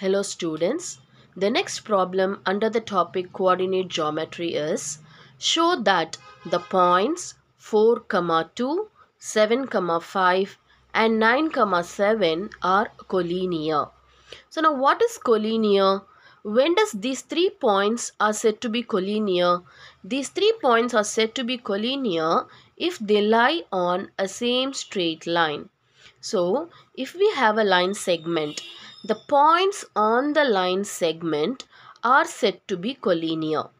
Hello students. The next problem under the topic coordinate geometry is show that the points 4, comma 2, 7, comma 5 and 9, comma 7 are collinear. So now what is collinear? When does these three points are said to be collinear? These three points are said to be collinear if they lie on a same straight line. So if we have a line segment the points on the line segment are said to be collinear.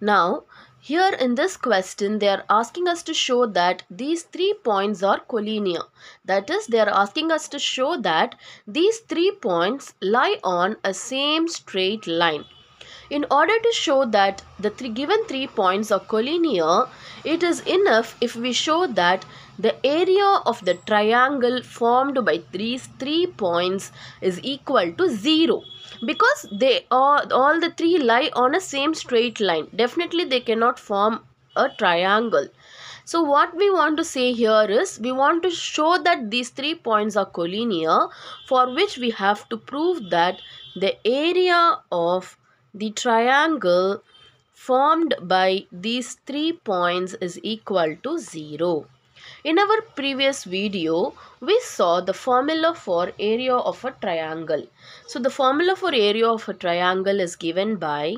Now, here in this question, they are asking us to show that these three points are collinear. That is, they are asking us to show that these three points lie on a same straight line. In order to show that the three given three points are collinear, it is enough if we show that the area of the triangle formed by these three points is equal to 0 because they are all the three lie on a same straight line definitely they cannot form a triangle. So what we want to say here is we want to show that these three points are collinear for which we have to prove that the area of the triangle formed by these three points is equal to 0. In our previous video, we saw the formula for area of a triangle. So the formula for area of a triangle is given by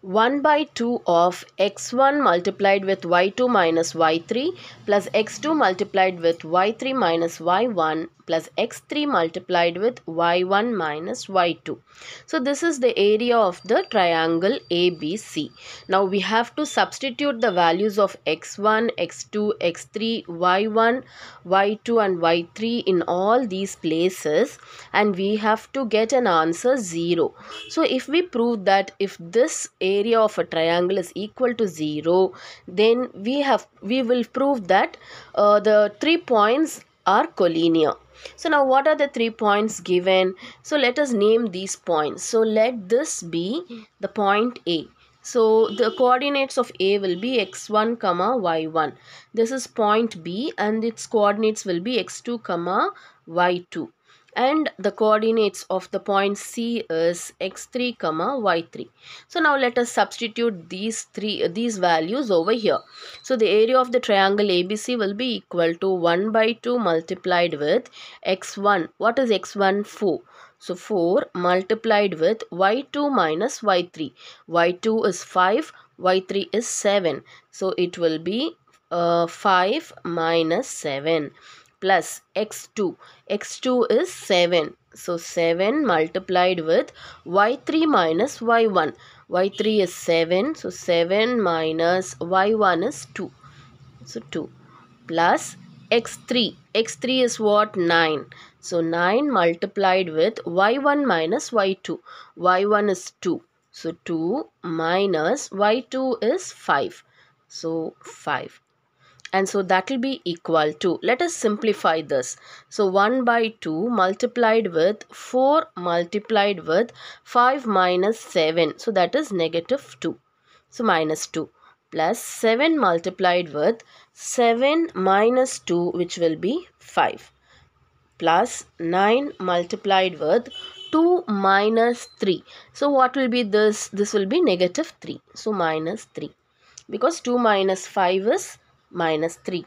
1 by 2 of x1 multiplied with y2 minus y3 plus x2 multiplied with y3 minus y1 plus x3 multiplied with y1 minus y2. So this is the area of the triangle ABC. Now we have to substitute the values of x1, x2, x3, y1, y2 and y3 in all these places and we have to get an answer 0. So if we prove that if this area of a triangle is equal to 0 then we have we will prove that uh, the three points are collinear. So now what are the three points given? So let us name these points. So let this be the point a. So the coordinates of a will be x1 comma y1 this is point b and its coordinates will be x2 comma y2 and the coordinates of the point C is x3 comma y3 so now let us substitute these three these values over here. So the area of the triangle ABC will be equal to 1 by 2 multiplied with x1 what is x1 4 so 4 multiplied with y2 minus y3 y2 is 5 y3 is 7 so it will be uh, 5 minus 7 plus x2. x2 is 7. So 7 multiplied with y3 minus y1. y3 is 7. So 7 minus y1 is 2. So 2 plus x3. x3 is what? 9. So 9 multiplied with y1 minus y2. y1 is 2. So 2 minus y2 is 5. So 5 and so that will be equal to let us simplify this. So 1 by 2 multiplied with 4 multiplied with 5 minus 7 so that is negative 2 so minus 2 plus 7 multiplied with 7 minus 2 which will be 5 plus 9 multiplied with 2 minus 3 so what will be this? This will be negative 3 so minus 3 because 2 minus 5 is minus 3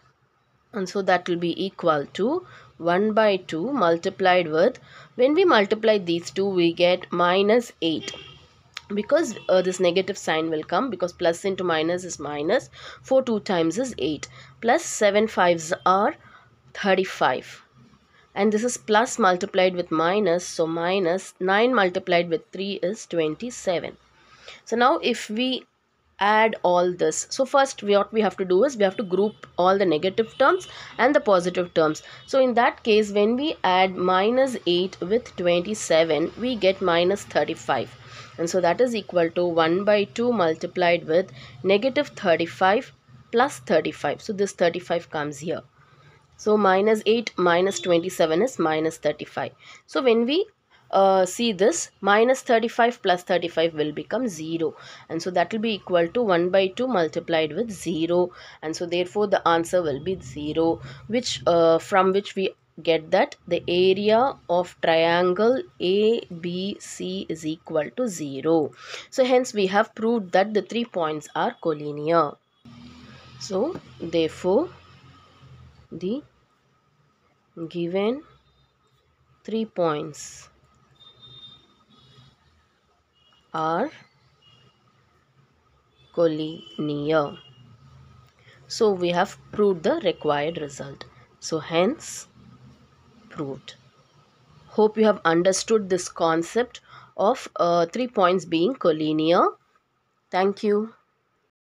and so that will be equal to 1 by 2 multiplied with when we multiply these two we get minus 8 because uh, this negative sign will come because plus into minus is minus 4 2 times is 8 plus 7 5s are 35 and this is plus multiplied with minus so minus 9 multiplied with 3 is 27 so now if we add all this. So first what we have to do is we have to group all the negative terms and the positive terms. So in that case when we add minus 8 with 27 we get minus 35 and so that is equal to 1 by 2 multiplied with negative 35 plus 35 so this 35 comes here. So minus 8 minus 27 is minus 35 so when we uh, see this minus 35 plus 35 will become 0 and so that will be equal to 1 by 2 multiplied with 0 and so therefore the answer will be 0 which uh, from which we get that the area of triangle ABC is equal to 0. So hence we have proved that the three points are collinear. So therefore the given three points are collinear. So we have proved the required result. So hence proved. Hope you have understood this concept of uh, three points being collinear. Thank you.